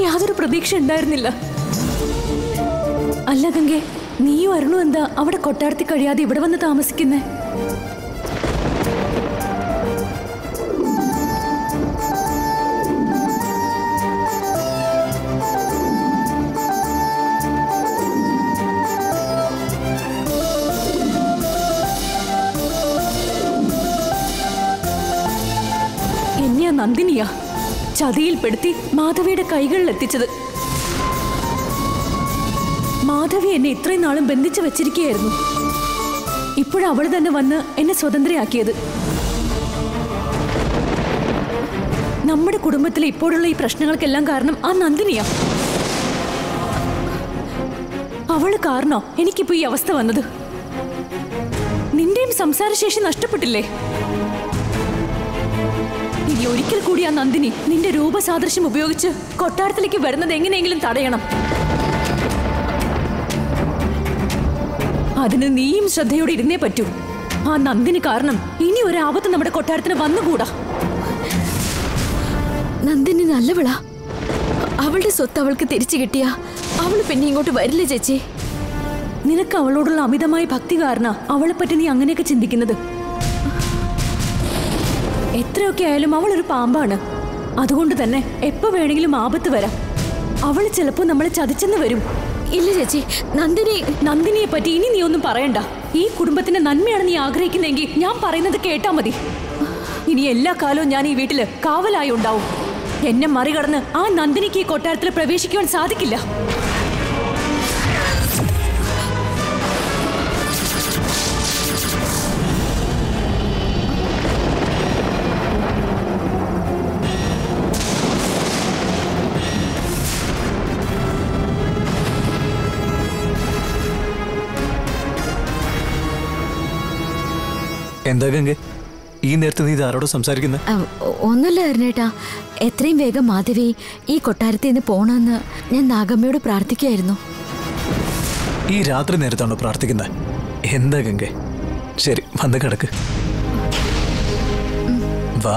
യാതൊരു പ്രതീക്ഷ ഉണ്ടായിരുന്നില്ല. അല്ല ഗംഗെ നീയും അരുണു എന്താ അവിടെ കൊട്ടാരത്തിൽ കഴിയാതെ ഇവിടെ വന്ന് താമസിക്കുന്നേ? നന്ദിനിയാ? ചതിയിൽപ്പെടുത്തി മാധവിയുടെ കൈകളിൽ എത്തിച്ചത് മാധവി എന്നെ ഇത്രയും നാളും ബന്ധിച്ചു വെച്ചിരിക്കുകയായിരുന്നു. ഇപ്പോഴവൾ തന്നെ വന്ന് എന്നെ സ്വതന്ത്രയാക്കിയത്. നമ്മുടെ കുടുംബത്തിലെ ഇപ്പോഴുള്ള ഈ പ്രശ്നങ്ങൾക്കെല്ലാം കാരണം ആ നന്ദിനിയാ. അവൾ കാരണോ എനിക്കിപ്പോ ഈ അവസ്ഥ വന്നത്? നിന്റെയും സംസാരശേഷി നഷ്ടപ്പെട്ടില്ലേ? ഇനി ഒരിക്കൽ കൂടി ആ നന്ദിനി നിന്റെ രൂപസാദൃശ്യം ഉപയോഗിച്ച് കൊട്ടാരത്തിലേക്ക് വരുന്നത് എങ്ങനെയെങ്കിലും തടയണം. അതിന് നീയും ശ്രദ്ധയോടെ ഇരുന്നേ പറ്റൂ. ആ നന്ദിനി കാരണം ഇനി ഒരു ആപത്ത് നമ്മുടെ കൊട്ടാരത്തിന് വന്നുകൂടാ. നന്ദിനി നല്ലവളാ. അവളുടെ സ്വത്ത് അവൾക്ക് തിരിച്ചു കിട്ടിയ. അവൾ പിന്നെ ഇങ്ങോട്ട് വരില്ല ചേച്ചി? നിനക്ക് അവളോടുള്ള അമിതമായ ഭക്തി കാരണ അവളെ പറ്റി നീ അങ്ങനെയൊക്കെ ചിന്തിക്കുന്നത്. എത്രയൊക്കെ ആയാലും അവൾ ഒരു പാമ്പാണ്. അതുകൊണ്ട് തന്നെ എപ്പ വേണമെങ്കിലും ആപത്ത് വരാം. അവൾ ചിലപ്പോ നമ്മളെ ചതിച്ചെന്ന് വരും. ഇല്ല ചേച്ചി നന്ദിനി നന്ദിനിയെ പറ്റി ഇനി നീ ഒന്നും പറയണ്ട. ഈ കുടുംബത്തിന്റെ നന്മയാണ് നീ ആഗ്രഹിക്കുന്നതെങ്കിൽ ഞാൻ പറയുന്നത് കേട്ടാ മതി. ഇനി എല്ലാ കാലവും ഞാൻ ഈ വീട്ടിൽ കാവലായി ഉണ്ടാവും. എന്നെ മറികടന്ന് ആ നന്ദിനിക്ക് ഈ കൊട്ടാരത്തിൽ പ്രവേശിക്കുവാൻ സാധിക്കില്ല. എന്താ ഗംഗെ? ഈ നേരത്തെ നീ ഇതാരോട് സംസാരിക്കുന്നത് ഒന്നുമില്ല അരുണേട്ടാ. എത്രയും വേഗം മാധവി ഈ കൊട്ടാരത്തിൽ നിന്ന് പോണമെന്ന് ഞാൻ നാഗമ്മയോട് പ്രാർത്ഥിക്കുകയായിരുന്നു. ഈ രാത്രി നേരത്താണോ പ്രാർത്ഥിക്കുന്നത് എന്താ ഗംഗെ? ശരി വന്ന് കിടക്ക്. വാ.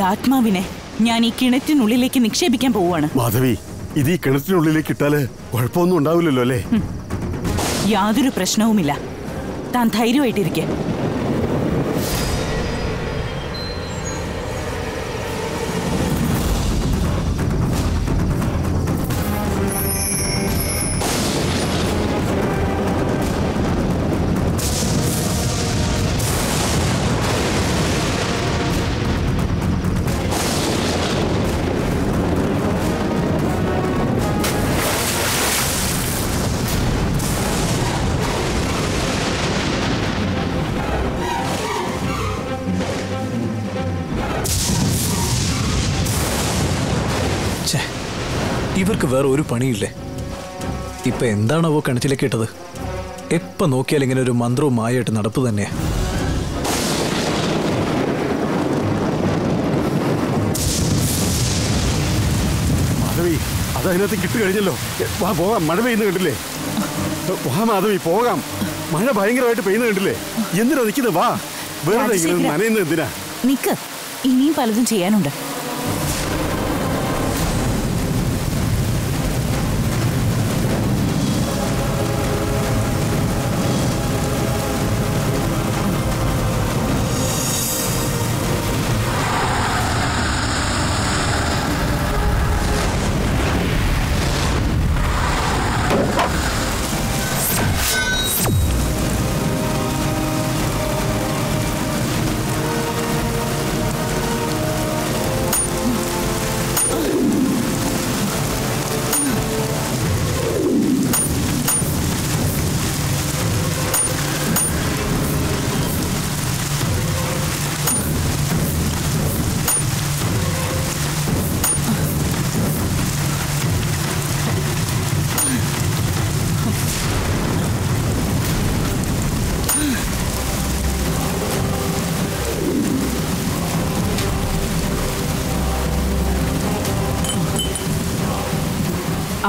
ആത്മാവിനെ ഞാൻ ഈ കിണറ്റിനുള്ളിലേക്ക് നിക്ഷേപിക്കാൻ പോവുകയാണ്. മാധവി ഇത് ഈ കിണറ്റിനുള്ളിലേക്ക് ഇട്ടാൽ കുഴപ്പമൊന്നും ഉണ്ടാവില്ലല്ലോ അല്ലേ? യാതൊരു പ്രശ്നവുമില്ല. താൻ ധൈര്യമായിട്ടിരിക്കെ. വേറെ ഒരു പണിയില്ലേ? ഇപ്പൊ എന്താണാവോ കിണറ്റിലേക്ക് ഇട്ടത്? എപ്പോ നോക്കിയാൽ ഇങ്ങനെ ഒരു മന്ത്രവും മായായിട്ട് നടപ്പ് തന്നെയാ. മാധവി അത് അതിനകത്ത് കിട്ടു കഴിഞ്ഞല്ലോ. വാ പോകാം. മഴ പെയ്യുന്ന കണ്ടില്ലേ? വാ മാധവി പോകാം. മഴ ഭയങ്കരമായിട്ട് പെയ്യുന്ന കണ്ടില്ലേ? എന്തിനാ നിൽക്കുന്നത് വാ. വേറെ. നനയുന്നത് എന്തിനാ? നിക്ക്. ഇനിയും പലതും ചെയ്യാനുണ്ട്.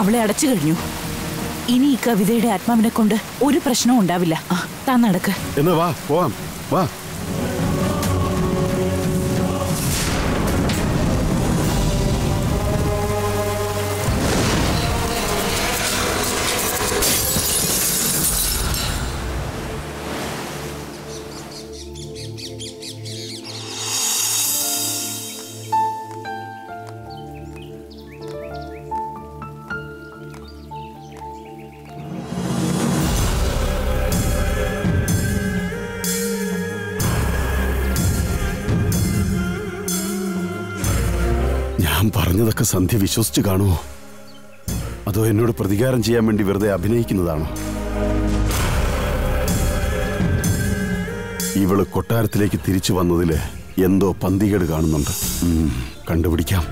അവളെ അടച്ചു കഴിഞ്ഞു. ഇനി ഈ കവിതയുടെ ആത്മാവിനെ കൊണ്ട് ഒരു പ്രശ്നവും ഉണ്ടാവില്ല. താൻ നടക്ക്. എന്നാ വാ പോവാം. വാ. പറഞ്ഞതൊക്കെ സന്ധ്യ വിശ്വസിച്ച് കാണുമോ? അതോ എന്നോട് പ്രതികാരം ചെയ്യാൻ വേണ്ടി വെറുതെ അഭിനയിക്കുന്നതാണോ? ഇവൾ കൊട്ടാരത്തിലേക്ക് തിരിച്ചു വന്നതിൽ എന്തോ പന്തികേട് കാണുന്നുണ്ട്. കണ്ടുപിടിക്കാം.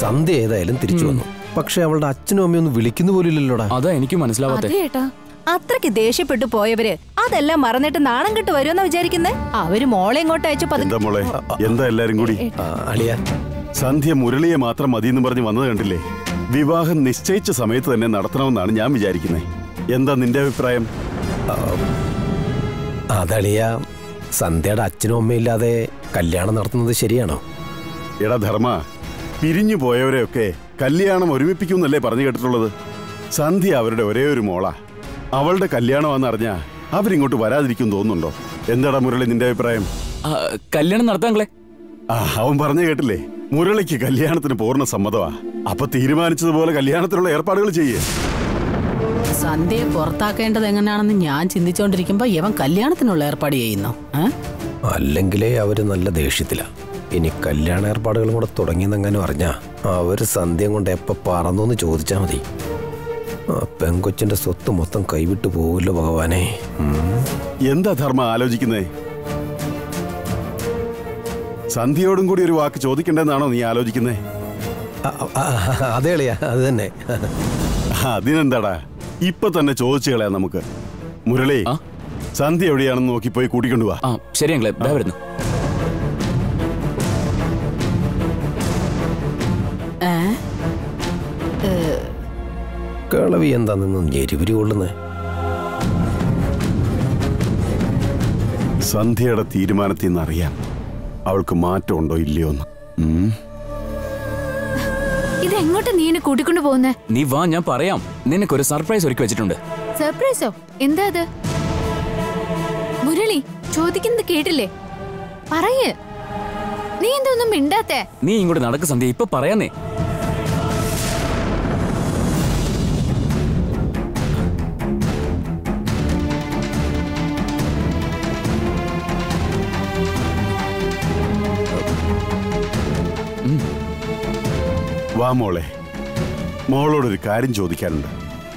സന്ധ്യ ഏതായാലും തിരിച്ചു വന്നു. പക്ഷെ അവളുടെ അച്ഛനും അമ്മയും ഒന്നും വിളിക്കുന്നു പോലില്ലല്ലോടാ അതാ എനിക്ക് മനസ്സിലാവാത്തെ. അത്രയ്ക്ക് ദേഷ്യപ്പെട്ടു പോയവര് അതെല്ലാം മറന്നിട്ട് നാണം കെട്ട് വരുമെന്നാ വിചാരിക്കുന്നേ? അവർ മോളെ ഇങ്ങോട്ട് അയച്ചു പതുക്കെ എന്താ എന്താ എല്ലാരും കൂടി? അളിയ. സന്ധ്യ മുരളിയെ മാത്രം മതി എന്ന് പറഞ്ഞ് വന്നത് കണ്ടില്ലേ? വിവാഹം നിശ്ചയിച്ച സമയത്ത് തന്നെ നടത്തണമെന്നാണ് ഞാൻ വിചാരിക്കുന്നത് എന്താ നിന്റെ അഭിപ്രായം? അതളിയ സന്ധ്യയുടെ അച്ഛനും അമ്മയില്ലാതെ ഇല്ലാതെ കല്യാണം നടത്തുന്നത് ശരിയാണോ? എടാ ധർമ്മ പിരിഞ്ഞു പോയവരെയൊക്കെ കല്യാണം ഒരുമിപ്പിക്കുമെന്നല്ലേ പറഞ്ഞു കേട്ടിട്ടുള്ളത്? സന്ധ്യ അവരുടെ ഒരേ ഒരു മോളാ. അവളുടെ കല്യാണമാണെന്ന് അറിഞ്ഞാ അവരിങ്ങോട്ട് വരാതിരിക്കും തോന്നുന്നുണ്ടോ? എന്താടാ മുരളി നിന്റെ അഭിപ്രായം? കല്യാണം നടത്താങ്ങളെ ആ അവൻ പറഞ്ഞു കേട്ടില്ലേ? മുരളിക്ക് കല്യാണത്തിന് പൂർണ സമ്മതമാ. അപ്പൊ തീരുമാനിച്ചതുപോലെ കല്യാണത്തിനുള്ള ഏർപ്പാടുകൾ ചെയ്യേ. സന്ധ്യയെ പുറത്താക്കേണ്ടത് എങ്ങനെയാണെന്ന് ഞാൻ ചിന്തിച്ചോണ്ടിരിക്കുമ്പോ ഇവൻ കല്യാണത്തിനുള്ള ഏർപ്പാട് ചെയ്യുന്നു. അല്ലെങ്കിലേ അവർ നല്ല ദേഷ്യത്തില. ഇനി കല്യാണ ഏർപ്പാടുകളും കൂടെ തുടങ്ങിയെന്നെങ്ങാനും അറിഞ്ഞാ അവർ സന്ധ്യം കൊണ്ട് എപ്പ പറന്നോന്ന് ചോദിച്ചാ മതി. ആ പെങ്കൊച്ചിന്റെ സ്വത്ത് മൊത്തം കൈവിട്ടു പോവില്ല ഭഗവാനെ. എന്താ ധർമ്മ ആലോചിക്കുന്നേ? സന്ധ്യയോടും കൂടി ഒരു വാക്ക് ചോദിക്കണ്ടെന്നാണോ നീ ആലോചിക്കുന്നേ? ആ, അത് തന്നെ. അതിനെന്താടാ? ഇപ്പൊ തന്നെ ചോദിച്ചു കളയാ നമുക്ക്. മുരളി? സന്ധ്യ എവിടെയാണെന്ന് നോക്കി പോയി കൂട്ടിക്കൊണ്ടുപോവാ ആ ശരി വരുന്നു. കിളവി എന്താ നിന്ന് ഞെരിവിരി കൊള്ളുന്നത് സന്ധ്യയുടെ തീരുമാനത്തിൽ നിന്ന് അറിയാം അവൾക്ക് മാറ്റമുണ്ടോ ഇല്ലയോ എന്ന്. ഇതെങ്ങോട്ട് നീ എന്നെ കൂട്ടിക്കൊണ്ടു പോകുന്നേ? നീ വാ ഞാൻ പറയാം. നിനക്കൊരു സർപ്രൈസ് ഒരുക്കി വെച്ചിട്ടുണ്ട്. സർപ്രൈസോ? എന്താ അത്? മുരളി ചോദിക്കുന്നത് കേട്ടില്ലേ? പറയ്. നീ എന്താ ഒന്നും മിണ്ടാത്തേ? നീ ഇങ്ങോട്ട് നടക്ക് സന്ധ്യ ഇപ്പൊ പറയാന്നേ. വാ മോളെ. മോളോടൊരു കാര്യം ചോദിക്കാനുണ്ട്.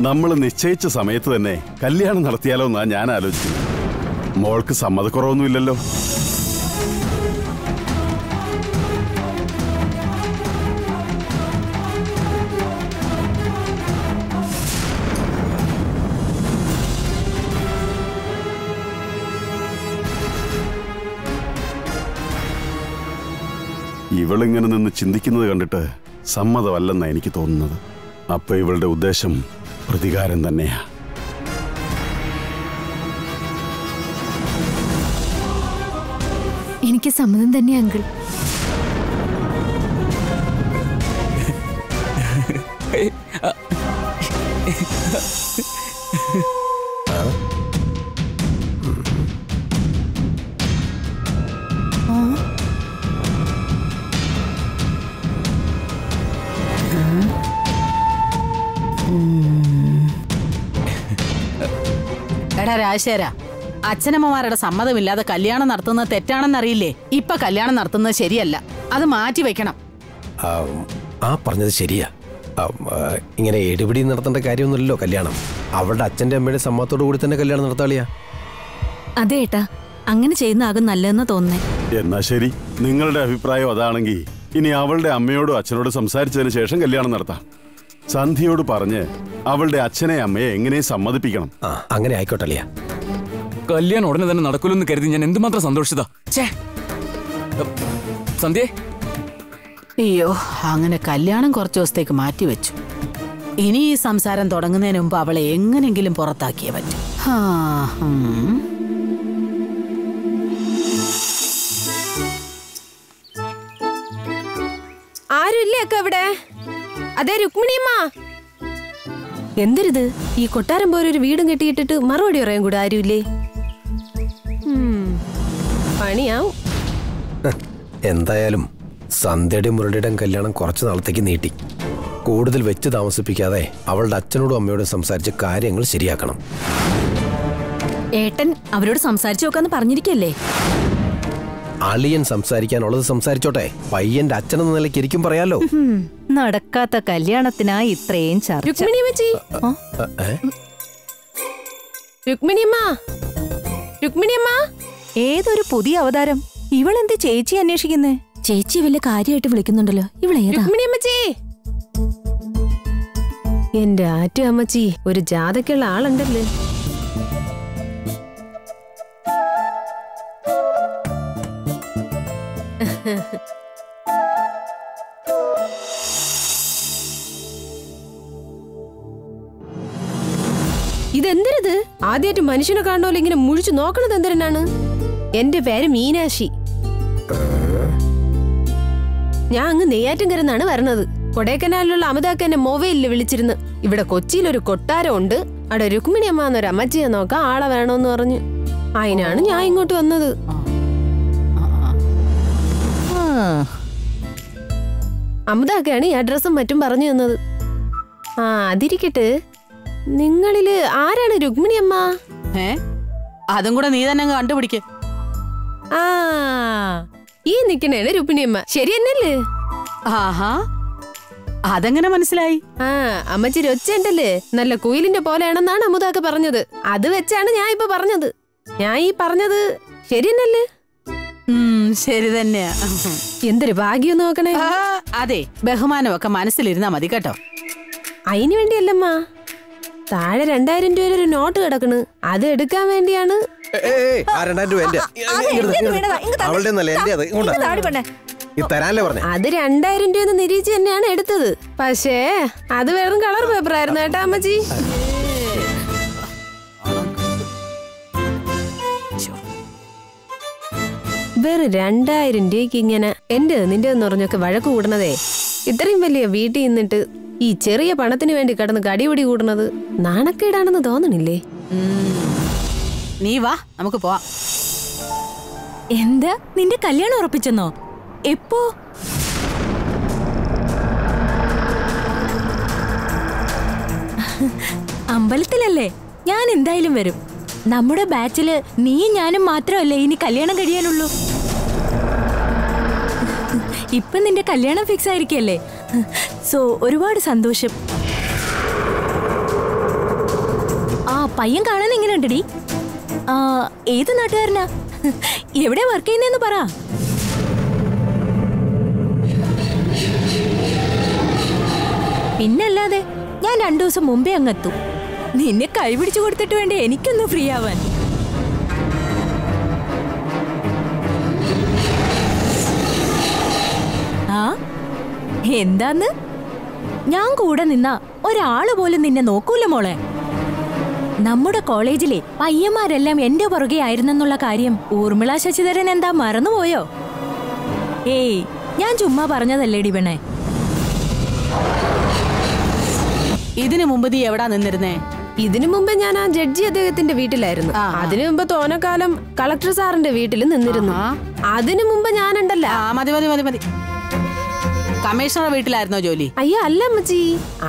നമ്മൾ നിശ്ചയിച്ച സമയത്ത് തന്നെ കല്യാണം നടത്തിയാലോ എന്നാ ഞാൻ ആലോചിക്കുന്നത്. മോൾക്ക് സമ്മതക്കുറവൊന്നുമില്ലല്ലോ. ഇവളിങ്ങനെ നിന്ന് ചിന്തിക്കുന്നത് കണ്ടിട്ട് സമ്മതമല്ലെന്നാ എനിക്ക് തോന്നുന്നത്. അപ്പൊ ഇവളുടെ ഉദ്ദേശം പ്രതികാരം തന്നെയാ. എനിക്ക് സമ്മതം തന്നെ അങ്കിൾ. എടാ രാജശേര അച്ഛനമ്മമാരുടെ സമ്മതമില്ലാതെ കല്യാണം നടത്തുന്നത് തെറ്റാണെന്നറിയില്ലേ? ഇപ്പൊ കല്യാണം നടത്തുന്നത് ശരിയല്ല. അത് മാറ്റി വെക്കണം. ആ, പറഞ്ഞത് ശരിയാ. ഇങ്ങനെ എടുപിടി നടത്തേണ്ട കാര്യമൊന്നുമില്ലല്ലോ കല്യാണം. അവളുടെ അച്ഛന്റെ അമ്മയുടെ സമ്മതത്തോടു കൂടി തന്നെ കല്യാണം നടത്താളിയാ. അതെ ഏട്ടാ അങ്ങനെ ചെയ്യുന്നതാകും നല്ലതെന്ന് തോന്നുന്നേ. എന്നാ ശരി നിങ്ങളുടെ അഭിപ്രായം അതാണെങ്കിൽ ഇനി അവളുടെ അമ്മയോടും അച്ഛനോടും സംസാരിച്ചതിന് ശേഷം കല്യാണം നടത്താം. സന്ധ്യയോട് പറഞ്ഞ് അവളുടെ അച്ഛനെ അമ്മയെ എങ്ങനെ സമ്മതിപ്പിക്കണം? ആ അങ്ങനെ ആയിക്കോട്ടെ അളിയാ. കല്യാണം ഉടനെ തന്നെ നടക്കൂലെന്ന് കരുതി ഞാൻ എന്തുമാത്രം സന്തോഷിച്ചതാ? ഛേ. സന്ധ്യ. അയ്യോ അങ്ങനെ കല്യാണം കുറച്ച് ദിവസത്തേക്ക് മാറ്റി വെച്ചു. ഇനി ഈ സംസാരം തുടങ്ങുന്നതിന് മുമ്പ് അവളെ എങ്ങനെങ്കിലും പുറത്താക്കിയേ പറ്റും. ഹാ, ഉം. ആരുമില്ലേ അക്ക ഇവിടെ അതെ രുക്മിണിയമ്മ എന്തൊരിത്? ഈ കൊട്ടാരം പോലെ ഒരു വീടും കെട്ടിയിട്ടിട്ട് മറുപടി പറയാൻ കൂടെ ആരുമില്ലേ? പണിയാവും. എന്തായാലും സന്ധ്യയുടെ മുരളിയുടെ കല്യാണം കുറച്ച് നാളത്തേക്ക് നീട്ടി. കൂടുതൽ വെച്ച് താമസിപ്പിക്കാതെ അവളുടെ അച്ഛനോടും അമ്മയോടും സംസാരിച്ച് കാര്യങ്ങൾ ശരിയാക്കണം. ഏട്ടൻ അവരോട് സംസാരിച്ചു നോക്കാന്ന് പറഞ്ഞിരിക്കല്ലേ? അളിയൻ സംസാരിക്കാനുള്ളത് സംസാരിച്ചോട്ടെ. പയ്യന്റെ അച്ഛനെന്ന നിലയ്ക്ക് ഇരിക്കും പറയാലോ. നടക്കാത്ത കല്യാണത്തിനായി ഇത്രയും ചർച്ച. ഏതൊരു പുതിയ അവതാരം? ഇവളെന്ത് ചേച്ചി അന്വേഷിക്കുന്നേ? ചേച്ചി വല്ല കാര്യമായിട്ട് വിളിക്കുന്നുണ്ടല്ലോ. ഇവളേതാ? രുക്മിണിയമ്മച്ചി എന്റെ ആറ്റു അമ്മച്ചി ഒരു ജാതക്കുള്ള ആളുണ്ടല്ലേ? ഇതെന്തിനത്? ആദ്യമായിട്ട് മനുഷ്യനെ കാണുമല്ലോ ഇങ്ങനെ മുഴിച്ചു നോക്കണത് എന്തിനാണ്? എന്റെ പേര് മീനാശി ഞാൻ അങ്ങ് നെയ്യാറ്റിൻകരന്നാണ് വരണത്. കൊടൈക്കനാലിലുള്ള അമിതാക്ക് എന്നെ മൊബൈലിൽ വിളിച്ചിരുന്നു. ഇവിടെ കൊച്ചിയിൽ ഒരു കൊട്ടാരം ഉണ്ട് അവിടെ രുക്മിണി അമ്മ എന്നൊരു അമ്മച്ചിയെ നോക്കാൻ ആളെ വേണമെന്ന് പറഞ്ഞു. അതിനാണ് ഞാൻ ഇങ്ങോട്ട് വന്നത്. അമിതാക്കാണ് ഈ അഡ്രസ്സും മറ്റും പറഞ്ഞു തന്നത്. ആ അതിരിക്കട്ടെ. നിങ്ങളിൽ ആരാണ് രുക്മിണി അമ്മ? ഏ? അതും കൂടെ നീ തന്നെ കണ്ടുപിടിക്ക. ആ ഈ നിക്കണേണ് രുക്മിണി അമ്മ. ശരി എന്നല്ലേ? ആഹാ. അതെങ്ങനെ മനസ്സിലായി? ആ അമ്മച്ചി ഒച്ചയുണ്ടല്ലേ നല്ല കുയിലിന്റെ പോലെയാണെന്നാണ് അമുതാക്ക പറഞ്ഞത്. അത് വെച്ചാണ് ഞാൻ ഇപ്പൊ പറഞ്ഞത്. ഞാൻ ഈ പറഞ്ഞത് ശരി എന്നല്ലേ? ശരി തന്നെയാ. എന്തൊരു ഭാഗ്യം നോക്കണേ. അതെ ബഹുമാനമൊക്കെ മനസ്സിലിരുന്നാ മതി കേട്ടോ. അതിനു വേണ്ടിയല്ലമ്മ. താഴെ രണ്ടായിരം രൂപ ഒരു നോട്ട് കിടക്കണ്. അത് എടുക്കാൻ വേണ്ടിയാണ്. അത് ഇങ്ങോട്ടാ. ഈ തരാനല്ലേ പറഞ്ഞേ? അത് രണ്ടായിരം രൂപ നിരീച്ച് തന്നെയാണ് എടുത്തത്. പക്ഷേ അത് വെറും കളർ പേപ്പർ ആയിരുന്നു കേട്ടാ അമ്മച്ചി. വെറും രണ്ടായിരം രൂപയ്ക്ക് ഇങ്ങനെ എന്റെ നിന്റെ എന്ന് പറഞ്ഞൊക്കെ വഴക്ക് കൂടണതേ. ഇത്രയും വലിയ വീട്ടിൽ നിന്നിട്ട് ഈ ചെറിയ പണത്തിന് വേണ്ടി കടന്ന് കടിപിടി കൂടണത് നാണക്കേടാണെന്ന് തോന്നണില്ലേ? നീ വാ നമുക്ക് പോവാം. എന്താ? നിന്റെ കല്യാണം ഉറപ്പിച്ചെന്നോ? എപ്പോ? അമ്പലത്തിലല്ലേ? ഞാൻ എന്തായാലും വരും. നമ്മുടെ ബാച്ചിൽ നീ ഞാനും മാത്രമല്ലേ ഇനി കല്യാണം കഴിയാനുള്ളൂ? ഇപ്പൊ നിന്റെ കല്യാണം ഫിക്സ് ആയിരിക്കല്ലേ? സോ ഒരുപാട് സന്തോഷം. ആ പയ്യൻ കാണാൻ എങ്ങനെയുണ്ടടി? ആ ഏത് നാട്ടുകാരനാ? എവിടെ വർക്ക് ചെയ്യുന്നതെന്ന് പറ. പിന്നല്ലാതെ ഞാൻ രണ്ടു ദിവസം മുമ്പേ അങ്ങെത്തും നിന്നെ കൈപിടിച്ചു കൊടുത്തിട്ട് വേണ്ടേ എനിക്കൊന്ന് ഫ്രീ ആവാൻ. എന്താന്ന്? ഞാൻ കൂടെ നിന്ന ഒരാൾ പോലും നിന്നെ നോക്കൂല മോളെ. നമ്മുടെ കോളേജിലെ പയ്യന്മാരെല്ലാം എന്റെ പുറകെ ആയിരുന്നെന്നുള്ള കാര്യം ഊർമിള ശശിധരൻ എന്താ മറന്നുപോയോ? ഏയ് ഞാൻ ചുമ്മാ പറഞ്ഞതല്ലേ പെണ്ണേ. ഇതിനു മുമ്പ് നീ എവിടാ നിന്നിരുന്നേ? ഇതിനു മുമ്പ് ഞാൻ ആ ജഡ്ജി അദ്ദേഹത്തിന്റെ വീട്ടിലായിരുന്നു. അതിനു മുമ്പ് തോനക്കാലം കളക്ടർ സാറിന്റെ വീട്ടിൽ നിന്നിരുന്നു. അതിനു മുമ്പ് ഞാനുണ്ടല്ലോ. ആ മതി മതി മതി മതി. കമ്മീഷണർ വീട്ടിലായിരുന്നോ ജോലി? അയ്യോ അല്ല അമ്മച്ചി.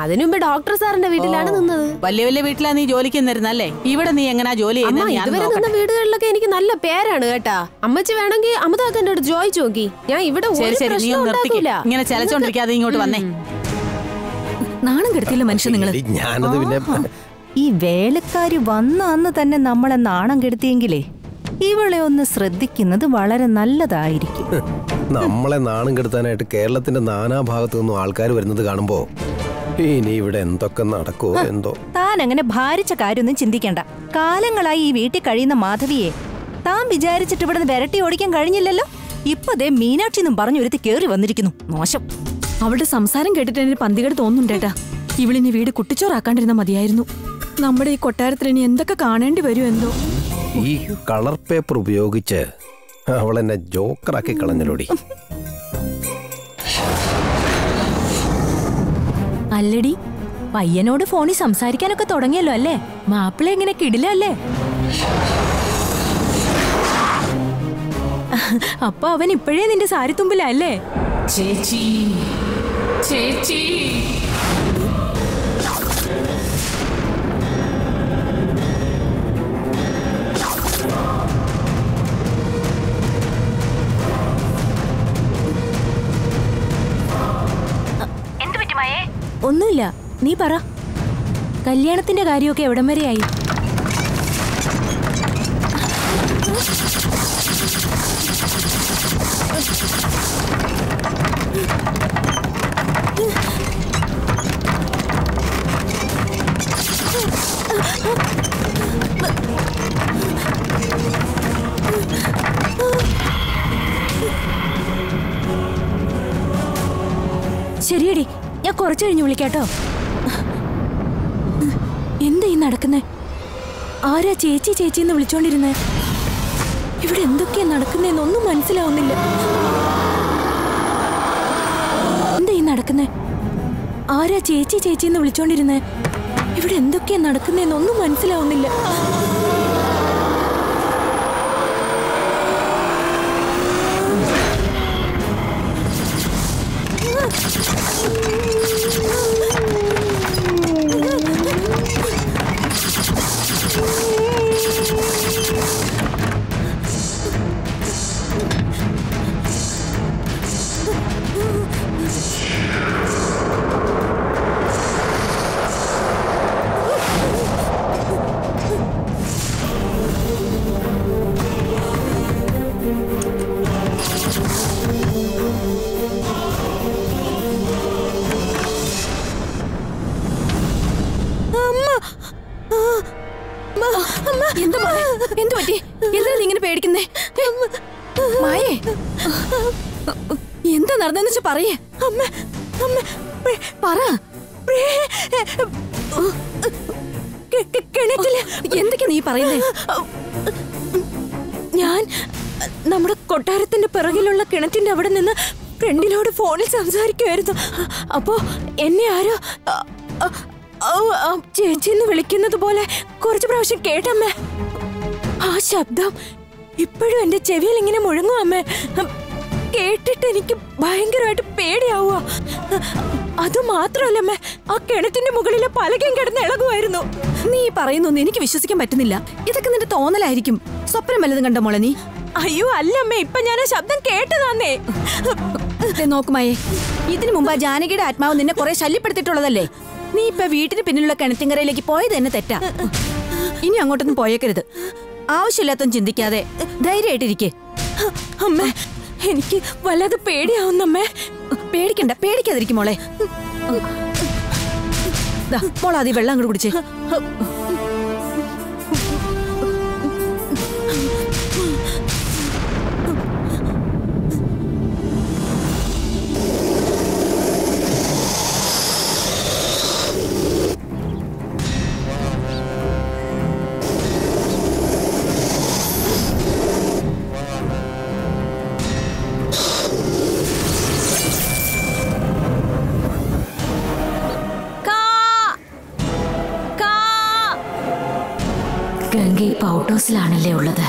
അതിനു മുമ്പ് ഡോക്ടർ സാറിന്റെ വീട്ടിലാണ് നിന്നത്. വലിയ വലിയ വീട്ടിലാ നീ ജോലിക്ക് നിന്നിരുന്നല്ലേ ഇവിടെ നീ എങ്ങനാ ജോലി അമ്മ ഇതുവരെ നിന്ന വീടുകളിലൊക്കെ എനിക്ക് നല്ല പേരാണ് കേട്ടാ. അമ്മച്ചി വേണമെങ്കിൽ അമിതാക്കന്റെ അടുത്ത് ചോദിച്ചു നോക്കി ഞാൻ ഇവിടെ ശരി ശരി നീ ഇങ്ങനെ ചലച്ചോണ്ടിരിക്കാതെ ഇങ്ങോട്ട് വന്നേ. നാണം കെടുത്തില്ല മനുഷ്യൻ നിങ്ങൾ ഞാനത് പിന്നെ ഈ വേലക്കാരി വന്ന അന്ന് തന്നെ നമ്മളെ നാണം കെടുത്തിയെങ്കിലേ ഇവളെ ഒന്ന് ശ്രദ്ധിക്കുന്നത് വളരെ നല്ലതായിരിക്കും. നമ്മളെ നാണം കെടുത്താനായിട്ട് കേരളത്തിന്റെ നാനാഭാഗത്തു നിന്നും ആൾക്കാർ വരുന്നത് കാണുമ്പോ ഇനി ഇവിടെ എന്തൊക്കെ നടക്കുമോ എന്തോ? താൻ അങ്ങനെ ഭാരിച്ച കാര്യമൊന്നും ചിന്തിക്കണ്ട. കാലങ്ങളായി ഈ വീട്ടിൽ കഴിയുന്ന മാധവിയെ താൻ വിചാരിച്ചിട്ട് ഇവിടെ വിരട്ടി ഓടിക്കാൻ കഴിഞ്ഞില്ലല്ലോ? ഇപ്പൊ ദേ മീനാക്ഷി എന്നും പറഞ്ഞു ഒരുത്തി കേറി വന്നിരിക്കുന്നു. മോശം. അവളുടെ സംസാരം കേട്ടിട്ട് എന്നെ പന്തികേട് തോന്നുന്നുണ്ടേട്ടാ ഇവളിനി വീട് കുട്ടിച്ചോറാക്കാണ്ടിരുന്ന മതിയായിരുന്നു. നമ്മുടെ ഈ കൊട്ടാരത്തിൽ ഇനി എന്തൊക്കെ കാണേണ്ടി വരും എന്തോ? ഈ കളർ പേപ്പർ ഉപയോഗിച്ച് അവളെന്നെ ജോക്കറാക്കി കളഞ്ഞലോടി. അല്ലടി പയ്യനോട് ഫോണിൽ സംസാരിക്കാനൊക്കെ തുടങ്ങിയല്ലോ അല്ലേ? മാപ്പിള എങ്ങനെ കിടിലല്ലേ അപ്പൊ അവൻ ഇപ്പോഴേ നിന്റെ സാരിത്തുമ്പിലല്ലേ ചേച്ചി ചേച്ചി. ഒന്നുമില്ല. നീ പറ. കല്യാണത്തിന്റെ കാര്യമൊക്കെ എവിടം വരെയായി ശരിയടി. ഞാൻ കുറച്ചു കഴിഞ്ഞ് വിളിക്കാട്ടോ. എന്താ ഈ നടക്കുന്നേ? ആരാ ചേച്ചി ചേച്ചി എന്ന് വിളിച്ചോണ്ടിരുന്നേ? ഇവിടെ എന്തൊക്കെയാ നടക്കുന്നേന്നൊന്നും മനസ്സിലാവുന്നില്ല. എന്താ ഈ നടക്കുന്നേ? ആരാ ചേച്ചി ചേച്ചി എന്ന് വിളിച്ചോണ്ടിരുന്നേ? ഇവിടെ എന്തൊക്കെയാ നടക്കുന്നേന്നൊന്നും മനസ്സിലാവുന്നില്ല. മായേ. എന്താ നടന്നെന്ന് വെച്ചാ പറയേ. അമ്മ അമ്മ പറ. കിണറ്റിൽ എന്തൊക്കെയാ നീ പറയുന്നേ? ഞാൻ നമ്മുടെ കൊട്ടാരത്തിന്റെ പിറകിലുള്ള കിണറ്റിന്റെ അവിടെ നിന്ന് ഫ്രണ്ടിനോട് ഫോണിൽ സംസാരിക്കുമായിരുന്നു അപ്പോ എന്നെ ആരോ ചേച്ചിന്ന് വിളിക്കുന്നത് പോലെ കുറച്ച് പ്രാവശ്യം കേട്ടമ്മേ. ആ ശബ്ദം ഇപ്പോഴും എന്റെ ചെവിയിൽ ഇങ്ങനെ മുഴങ്ങും അമ്മേ. കേട്ടിട്ട് എനിക്ക് ഭയങ്കരമായിട്ട് പേടിയാവുക അത് മാത്രമല്ല അമ്മ ആ കിണറ്റിന്റെ മുകളിലെ പലകയും കിടന്ന് ഇളകുമായിരുന്നു. നീ പറയുന്നൊന്നും എനിക്ക് വിശ്വസിക്കാൻ പറ്റുന്നില്ല. ഇതൊക്കെ നിന്റെ തോന്നലായിരിക്കും. സ്വപ്നം വല്ലതും കണ്ട മോളെ നീ? അയ്യോ അല്ല അല്ലമ്മേ ഇപ്പൊ ഞാൻ ആ ശബ്ദം കേട്ടതാന്നേ. നോക്കുമായേ ഇതിനു മുമ്പ് ആ ജാനകിയുടെ ആത്മാവ് നിന്നെ കുറെ ശല്യപ്പെടുത്തിയിട്ടുള്ളതല്ലേ? നീ ഇപ്പൊ വീട്ടിന് പിന്നിലുള്ള കിണറ്റിങ്കരയിലേക്ക് പോയത് തന്നെ തെറ്റാ. ഇനി അങ്ങോട്ടൊന്നും പോയേക്കരുത്. ആവശ്യമില്ലാത്തൊന്നും ചിന്തിക്കാതെ ധൈര്യമായിട്ടിരിക്കെ. അമ്മേ എനിക്ക് വല്ലാതെ പേടിയാവുന്നമ്മേ പേടിക്കണ്ട പേടിക്കാതിരിക്കും മോളെ. മോളാതി വെള്ളം അങ്ങോട്ട് കുടിച്ചേ. ഹൗസിലാണല്ലേ ഉള്ളത്?